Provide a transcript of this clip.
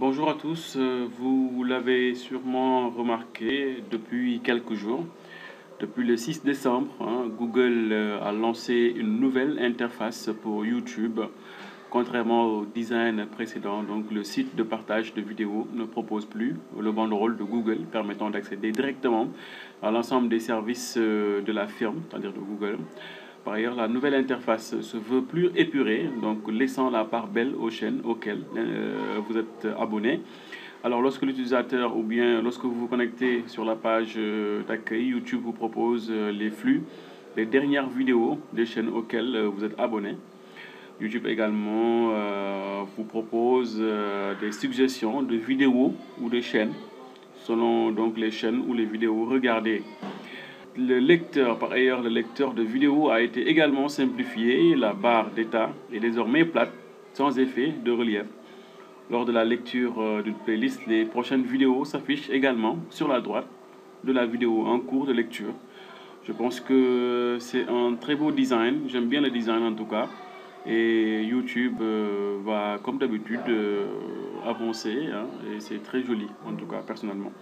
Bonjour à tous, Euh, vous l'avez sûrement remarqué depuis quelques jours. Depuis le 6 décembre, hein, Google euh, a lancé une nouvelle interface pour YouTube. Contrairement au design précédent, donc le site de partage de vidéos ne propose plus le banderole de Google permettant d'accéder directement à l'ensemble des services euh, de la firme, c'est-à-dire de Google. Par ailleurs, la nouvelle interface se veut plus épurée, donc laissant la part belle aux chaînes auxquelles euh, vous êtes abonné. Alors, lorsque l'utilisateur ou bien lorsque vous vous connectez sur la page euh, d'accueil, YouTube vous propose euh, les flux, les dernières vidéos des chaînes auxquelles vous êtes abonné. YouTube également vous propose des suggestions de vidéos ou de chaînes selon donc les chaînes ou les vidéos regardées. Le lecteur, par ailleurs, le lecteur de vidéos a été également simplifié. La barre d'état est désormais plate, sans effet de relief. Lors de la lecture euh, d'une playlist, les prochaines vidéos s'affichent également sur la droite de la vidéo en cours de lecture. Je pense que c'est un très beau design. J'aime bien le design en tout cas. Et YouTube euh, va, comme d'habitude, euh, avancer. hein, et c'est très joli, en tout cas, personnellement.